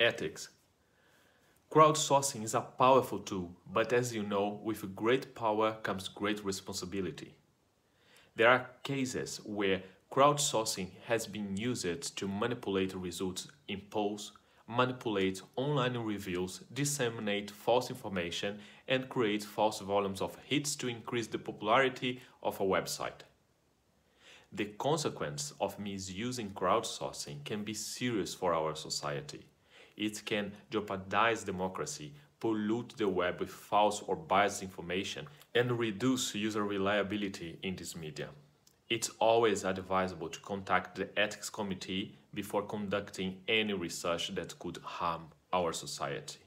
Ethics. Crowdsourcing is a powerful tool, but as you know, with great power comes great responsibility. There are cases where crowdsourcing has been used to manipulate results in polls, manipulate online reviews, disseminate false information, and create false volumes of hits to increase the popularity of a website. The consequence of misusing crowdsourcing can be serious for our society. It can jeopardize democracy, pollute the web with false or biased information, and reduce user reliability in this media. It's always advisable to contact the Ethics Committee before conducting any research that could harm our society.